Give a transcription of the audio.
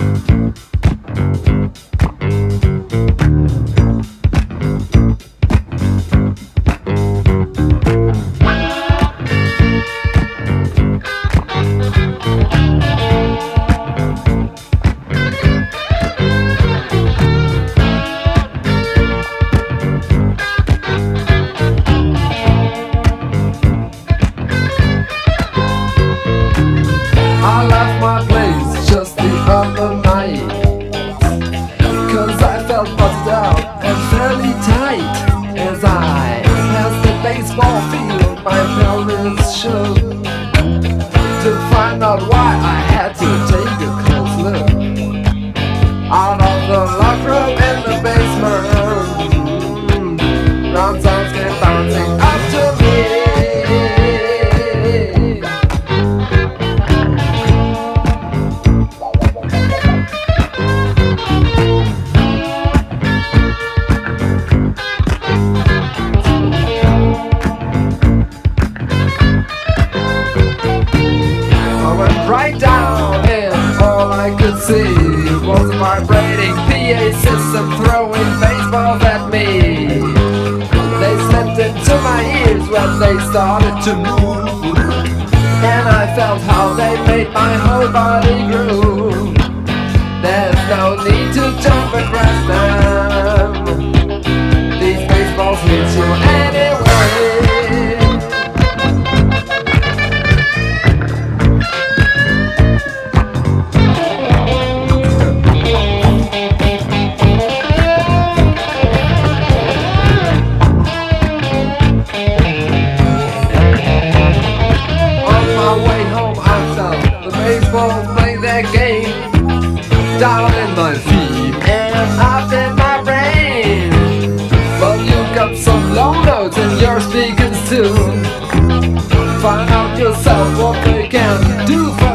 I fairly tight As I pass the bassball field my pelvis shook down and all I could see was a vibrating PA system throwing bassballs at me. They slipped into my ears when they started to move. And I felt how they made my whole body groove. There's no need to jump across them. These bassballs hit you down in my feet and up in my brain. Well, you got some low notes in your speakers too. Find out yourself what they can do